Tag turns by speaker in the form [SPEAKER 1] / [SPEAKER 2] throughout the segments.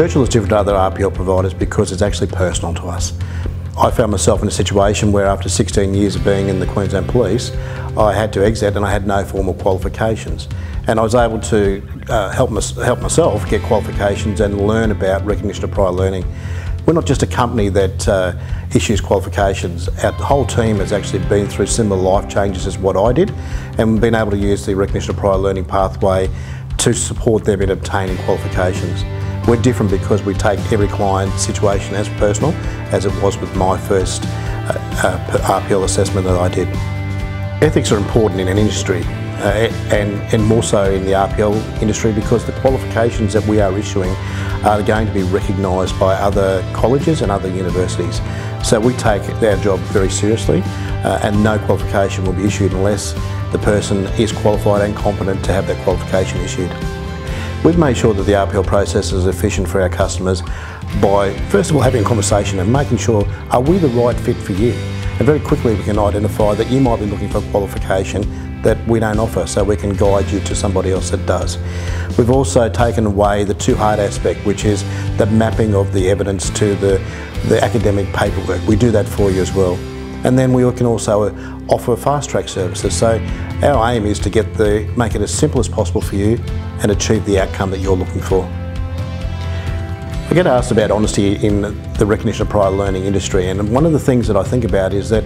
[SPEAKER 1] Churchill is different to other RPL providers because it's actually personal to us. I found myself in a situation where after 16 years of being in the Queensland Police, I had to exit and I had no formal qualifications. And I was able to uh, help, help myself get qualifications and learn about recognition of prior learning. We're not just a company that uh, issues qualifications. Our whole team has actually been through similar life changes as what I did and been able to use the recognition of prior learning pathway to support them in obtaining qualifications. We're different because we take every client situation as personal as it was with my first uh, uh, RPL assessment that I did. Ethics are important in an industry uh, and, and more so in the RPL industry because the qualifications that we are issuing are going to be recognised by other colleges and other universities. So we take our job very seriously uh, and no qualification will be issued unless the person is qualified and competent to have that qualification issued. We've made sure that the RPL process is efficient for our customers by first of all having a conversation and making sure are we the right fit for you and very quickly we can identify that you might be looking for a qualification that we don't offer so we can guide you to somebody else that does. We've also taken away the too hard aspect which is the mapping of the evidence to the, the academic paperwork. We do that for you as well. And then we can also offer fast track services. So our aim is to get the, make it as simple as possible for you and achieve the outcome that you're looking for. I get asked about honesty in the recognition of prior learning industry and one of the things that I think about is that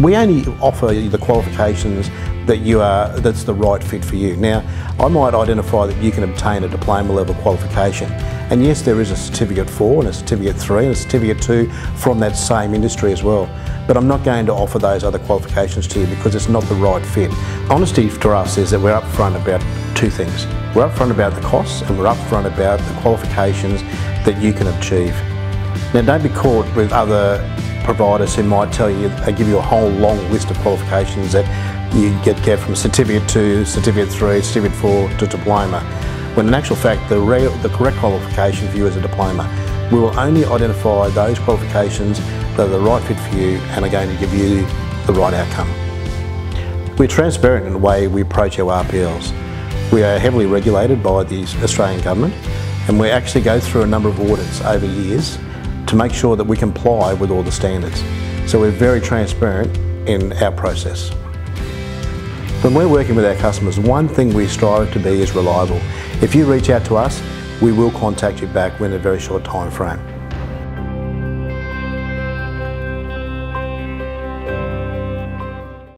[SPEAKER 1] we only offer the qualifications that you are that's the right fit for you. Now, I might identify that you can obtain a diploma level qualification. And yes, there is a certificate 4 and a certificate 3 and a certificate 2 from that same industry as well. But I'm not going to offer those other qualifications to you because it's not the right fit. Honesty for us is that we're upfront about two things. We're upfront about the costs and we're upfront about the qualifications that you can achieve. Now don't be caught with other providers who might tell you, they give you a whole long list of qualifications that you get, get from certificate 2, certificate 3, certificate 4 to diploma. When in actual fact the, the correct qualification for you is a diploma. We will only identify those qualifications that are the right fit for you and are going to give you the right outcome. We're transparent in the way we approach our RPLs. We are heavily regulated by the Australian Government and we actually go through a number of audits over years to make sure that we comply with all the standards. So we're very transparent in our process. When we're working with our customers, one thing we strive to be is reliable. If you reach out to us, we will contact you back within a very short time frame.